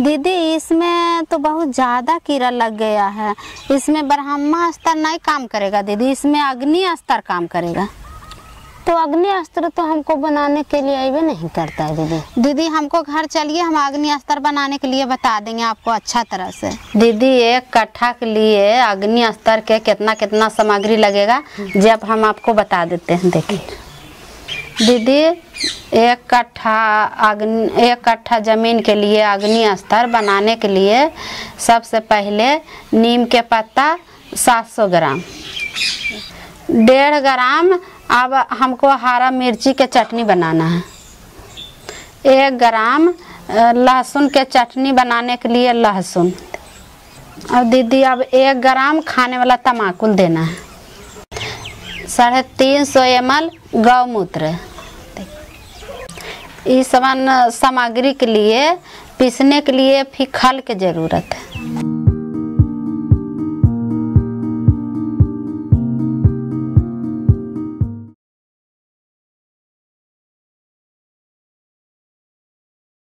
दीदी इसमें तो बहुत ज़्यादा कीड़ा लग गया है। इसमें ब्रह्मा स्तर नहीं काम करेगा दीदी इसमें अग्नि स्तर काम करेगा। तो अग्नि अस्त्र तो हमको बनाने के लिए अबे नहीं करता है दीदी। दीदी हमको घर चलिए हम अग्नि स्तर बनाने के लिए बता देंगे आपको अच्छा तरह से। दीदी एक कट्ठा के लिए अग्नि स्तर के कितना कितना सामग्री लगेगा जब हम आपको बता देते हैं देखिए। दीदी एक कट्ठा अग्नि, एक कट्ठा ज़मीन के लिए अग्नि स्तर बनाने के लिए सबसे पहले नीम के पत्ता 700 ग्राम। डेढ़ ग्राम अब हमको हरा मिर्ची के चटनी बनाना है। एक ग्राम लहसुन के चटनी बनाने के लिए लहसुन। और दीदी, अब एक ग्राम खाने वाला तमाकुल देना है। साढ़े तीन सौ एम एल गौमूत्र इस सामान सामग्री के लिए पीसने के लिए फिर खल के ज़रूरत है।